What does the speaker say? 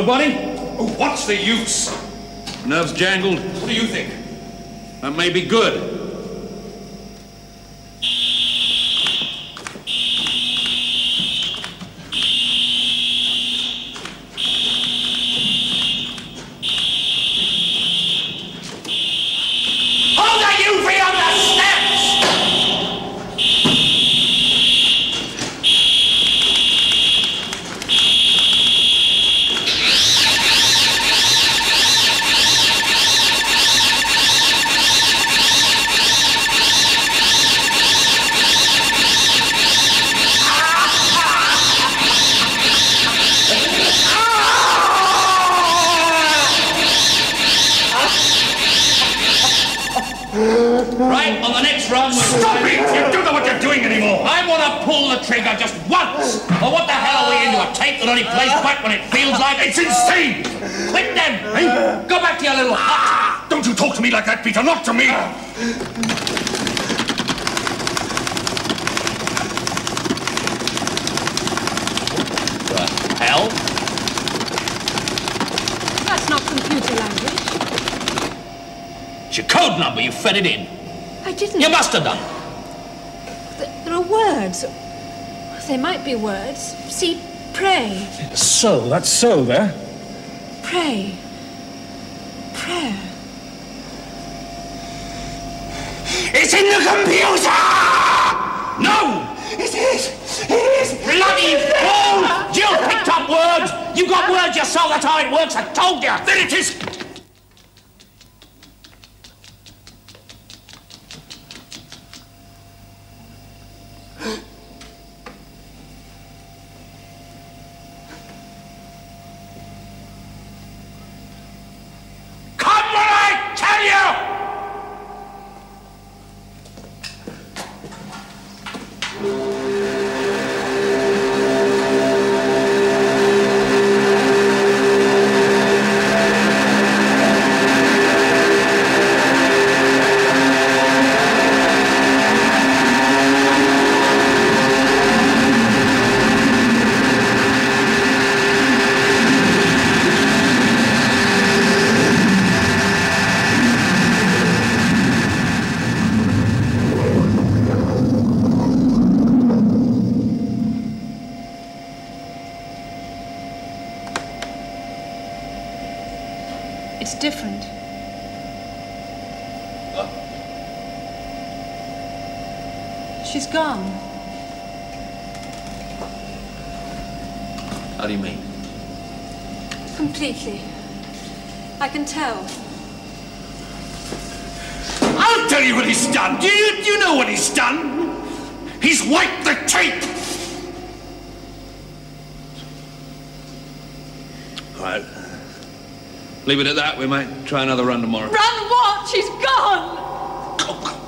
Nobody? What's the use? Nerves jangled? What do you think? That may be good. Right, on the next run. Stop it! You don't know what you're doing anymore! I want to pull the trigger just once! Or what the hell are we into, a tape that only plays back when it feels like It's insane! Quit then, eh? Go back to your little hut! Don't you talk to me like that, Peter, not to me! The hell? That's not computer language. It's your code number, you fed it in. I didn't. You must have done. There are words. There might be words. See, pray, So, that's so there. pray, prayer. It's in the computer! No! It is! It is! Bloody fool! Jill picked up words! You got words yourself, that's how it works, I told you! Then it is! It's different. She's gone. How do you mean? Completely. I can tell. I'll tell you what he's done. Do you, do you know what he's done? He's wiped the tape! All right. Leave it at that. We might try another run tomorrow. Run what? She's gone. Oh,